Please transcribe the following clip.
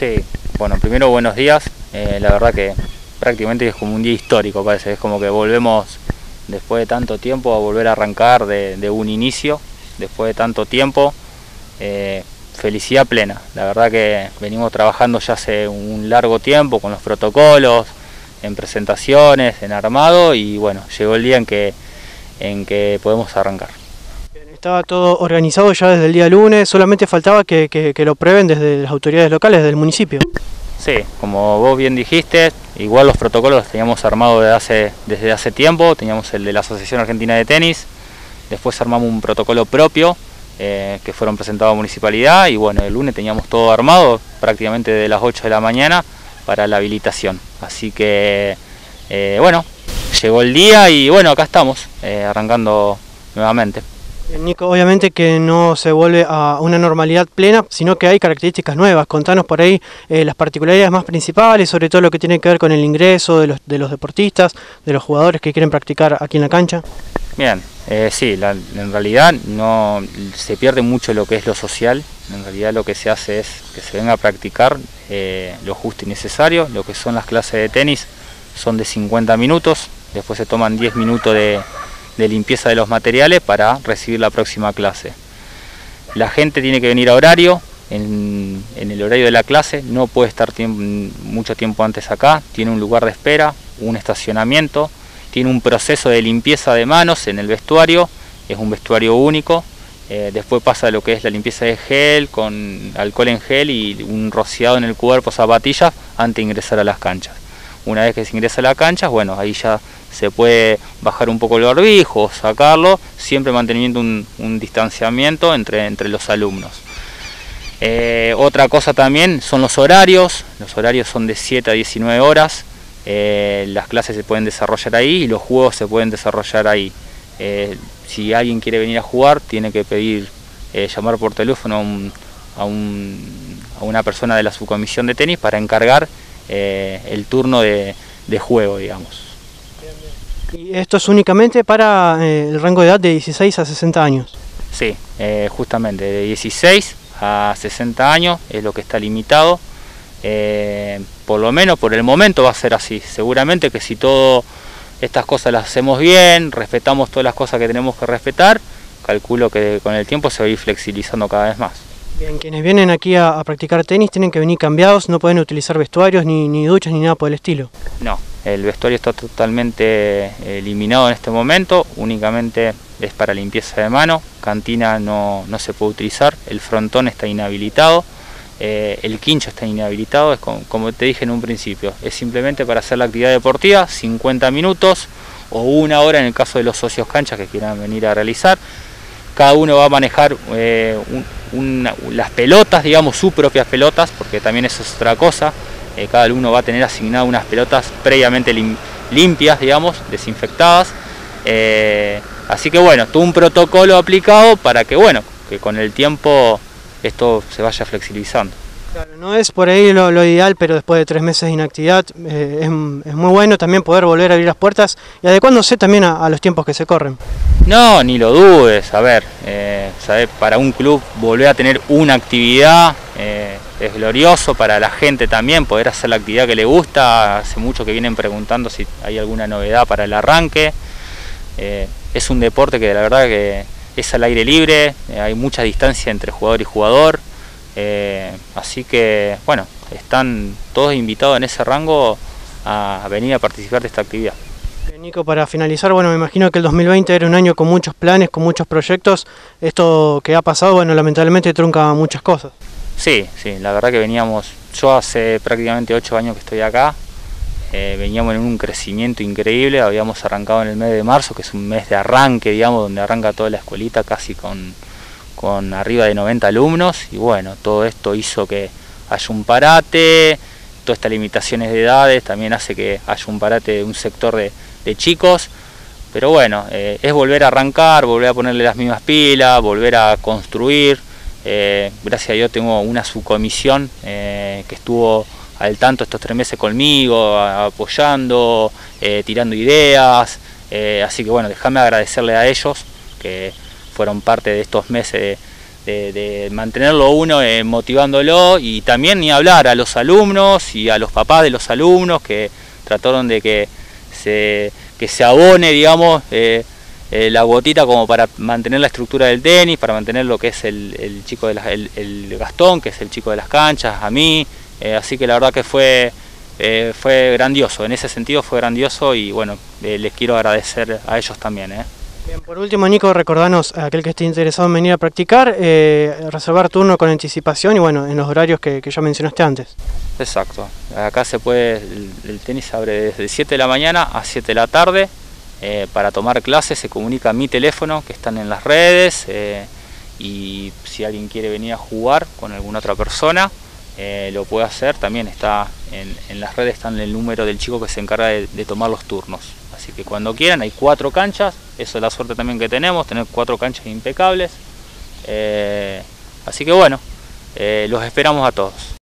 Sí, bueno, primero buenos días. Eh, la verdad que prácticamente es como un día histórico, parece. Es como que volvemos después de tanto tiempo a volver a arrancar de, un inicio, después de tanto tiempo. Eh, felicidad plena. La verdad que venimos trabajando ya hace un largo tiempo con los protocolos, en presentaciones, en armado y bueno, llegó el día en que, en que podemos arrancar. Estaba todo organizado ya desde el día lunes, solamente faltaba que, lo prueben desde las autoridades locales, del municipio. Sí, como vos bien dijiste, igual los protocolos los teníamos armados desde hace, tiempo, teníamos el de la Asociación Argentina de Tenis, después armamos un protocolo propio eh, que fueron presentados a municipalidad y bueno, el lunes teníamos todo armado prácticamente de las 8 de la mañana para la habilitación. Así que eh, bueno, llegó el día y bueno, acá estamos, eh, arrancando nuevamente. Nico, obviamente que no se vuelve a una normalidad plena, sino que hay características nuevas. Contanos por ahí las particularidades más principales, sobre todo lo que tiene que ver con el ingreso de los, de los deportistas, de los jugadores que quieren practicar aquí en la cancha. Bien, eh, sí, en realidad no se pierde mucho lo que es lo social, en realidad lo que se hace es que se venga a practicar eh, lo justo y necesario, lo que son las clases de tenis son de 50 minutos, después se toman 10 minutos de, limpieza de los materiales para recibir la próxima clase. La gente tiene que venir a horario, en, en el horario de la clase, no puede estar mucho tiempo antes acá, tiene un lugar de espera, un estacionamiento, tiene un proceso de limpieza de manos en el vestuario, es un vestuario único. Eh, después pasa lo que es la limpieza de gel con alcohol en gel y un rociado en el cuerpo, zapatillas, antes de ingresar a las canchas. Una vez que se ingresa a las canchas, bueno, ahí ya se puede bajar un poco el barbijo, sacarlo, siempre manteniendo un, distanciamiento entre, entre los alumnos. Eh, otra cosa también son los horarios, los horarios son de 7 a 19 horas, eh, las clases se pueden desarrollar ahí y los juegos se pueden desarrollar ahí. Eh, si alguien quiere venir a jugar, tiene que pedir, llamar por teléfono a, una persona de la subcomisión de tenis para encargar el turno de, juego, digamos. ¿Y esto es únicamente para el rango de edad de 16 a 60 años? Sí, justamente, de 16 a 60 años es lo que está limitado eh, por lo menos por el momento va a ser así. Seguramente que si todas estas cosas las hacemos bien, respetamos todas las cosas que tenemos que respetar, calculo que con el tiempo se va a ir flexibilizando cada vez más. Quienes vienen aquí a, practicar tenis tienen que venir cambiados, no pueden utilizar vestuarios, ni, duchas, ni nada por el estilo. No, el vestuario está totalmente eliminado en este momento, únicamente es para limpieza de mano, cantina no, no se puede utilizar, el frontón está inhabilitado. Eh, el quincho está inhabilitado, es como, te dije en un principio, es simplemente para hacer la actividad deportiva, 50 minutos o una hora en el caso de los socios canchas que quieran venir a realizar. Cada uno va a manejar eh, las pelotas, digamos, sus propias pelotas, porque también eso es otra cosa. Eh, cada uno va a tener asignado unas pelotas previamente limpias, digamos, desinfectadas. así que bueno, todo un protocolo aplicado para que, bueno, que con el tiempo esto se vaya flexibilizando. Claro, no es por ahí lo, ideal, pero después de tres meses de inactividad eh, es, muy bueno también poder volver a abrir las puertas y adecuándose también a, los tiempos que se corren. No, ni lo dudes, a ver, eh, para un club volver a tener una actividad eh, es glorioso, para la gente también poder hacer la actividad que le gusta, hace mucho que vienen preguntando si hay alguna novedad para el arranque, es un deporte que la verdad que es al aire libre, hay mucha distancia entre jugador y jugador, eh, así que bueno, están todos invitados en ese rango a venir a participar de esta actividad. Nico, para finalizar, bueno, me imagino que el 2020 era un año con muchos planes, con muchos proyectos. Esto que ha pasado, bueno, lamentablemente trunca muchas cosas. Sí, sí, la verdad que veníamos, yo hace prácticamente ocho años que estoy acá, eh, veníamos en un crecimiento increíble, habíamos arrancado en el mes de marzo, que es un mes de arranque, digamos, donde arranca toda la escuelita casi con, con arriba de 90 alumnos y bueno, todo esto hizo que haya un parate, todas estas limitaciones de edades también hace que haya un parate de un sector de, chicos, pero bueno, eh, es volver a arrancar, volver a ponerle las mismas pilas, volver a construir, eh, gracias a Dios tengo una subcomisión que estuvo al tanto estos tres meses conmigo, apoyando, eh, tirando ideas. Eh, así que bueno, déjame agradecerle a ellos que fueron parte de estos meses de, mantenerlo uno eh, motivándolo y también ni hablar a los alumnos y a los papás de los alumnos que trataron de que se, que se abone, digamos, eh, eh, la gotita como para mantener la estructura del tenis, para mantener lo que es el, chico de el, Gastón, que es el chico de las canchas, a mí, así que la verdad que fue, fue grandioso, en ese sentido fue grandioso y bueno, les quiero agradecer a ellos también. Bien, por último, Nico, recordanos a aquel que esté interesado en venir a practicar, eh, reservar turno con anticipación y bueno, en los horarios que, ya mencionaste antes. Exacto, acá se puede, el, tenis se abre desde 7 de la mañana a 7 de la tarde. Eh, para tomar clases se comunica a mi teléfono que están en las redes eh, y si alguien quiere venir a jugar con alguna otra persona, lo puede hacer. También está en, las redes está el número del chico que se encarga de tomar los turnos. Que cuando quieran, hay cuatro canchas, eso es la suerte también que tenemos, tener cuatro canchas impecables. Eh, así que bueno, eh, los esperamos a todos.